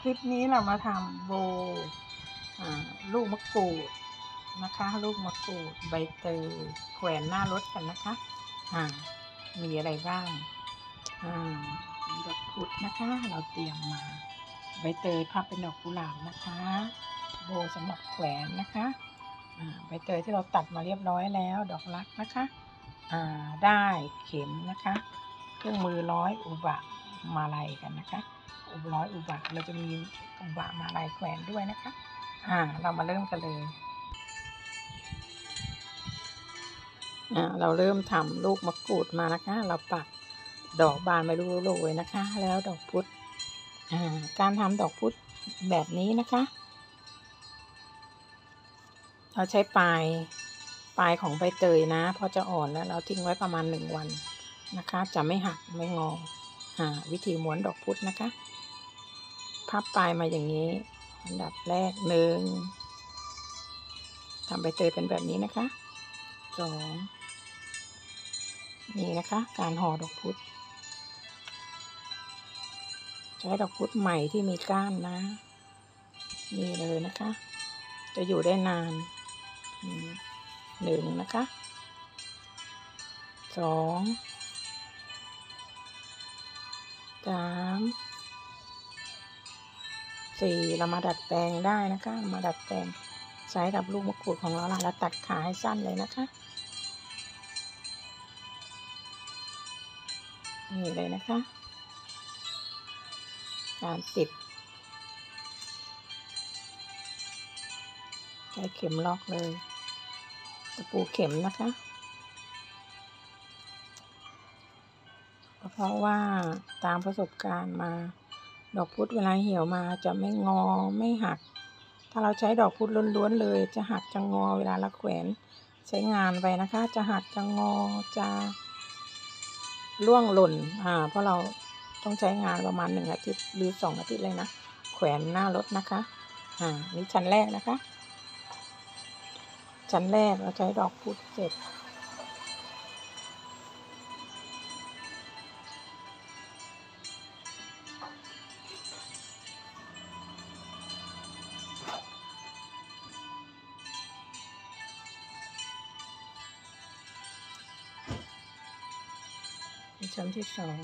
คลิปนี้เรามาทำโบลูกมะกรูดนะคะ ลูกมะกรูดใบเตยแขวนหน้ารถกันนะคะมีอะไรบ้างดอกพุธนะคะ เราเตรียมมาใบเตยพับเป็นดอกกุหลาบนะคะ โบสำหรับแขวนนะคะใบเตยที่เราตัดมาเรียบร้อยแล้ว ดอกรักนะคะได้เข็มนะคะ เครื่องมือร้อยอุบะ มาลัยกันนะคะอุบร้อยอุบะเราจะมีอุบะมาลายแขวนด้วยนะคะ อ่า เรามาเริ่มกันเลยอ่าเราเริ่มทำลูกมะกรูดมานะคะ เราปักดอกบานไม่รู้โรยนะคะ แล้วดอกพุธอ่าการทำดอกพุธแบบนี้นะคะ เราใช้ปลายปลายของใบเตยนะพราะจะอ่อนแล้วเราทิ้งไว้ประมาณหนึ่งวันนะคะ จะไม่หักไม่งอ วิธีม้วนดอกพุธนะคะ พับปลายมาอย่างนี้ อันดับแรกหนึ่งทำใบเตยเป็นแบบนี้นะคะสองนี่นะคะ การห่อดอกพุธใช้ดอกพุธใหม่ที่มีก้านนะ นี่เลยนะคะ จะอยู่ได้นานหนึ่งนะคะสอง สามสี่เรามาดัดแปลงได้นะคะ มาดัดแปลงใช้กับลูกมะกรูดของเราล่ะแล้วตัดขาให้สั้นเลยนะคะนี่เลยนะคะ การติดใช้เข็มล็อกเลยตะปูเข็มนะคะ เพราะว่าตามประสบการณ์มา ดอกพุธเวลาเหี่ยวมาจะไม่งอไม่หัก ถ้าเราใช้ดอกพุธล้วนๆเลย จะหักจะงอเวลาเราแขวนใช้งานไปนะคะ จะหักจะงอจะร่วงหล่นอ่าเพราะเราต้องใช้งานประมาณหนึ่งอาทิตย์หรือสองอาทิตย์เลยนะ แขวนหน้ารถนะคะ อ่านี่ชั้นแรกนะคะ ชั้นแรกเราใช้ดอกพุธเสร็จ ชั้นที่สอง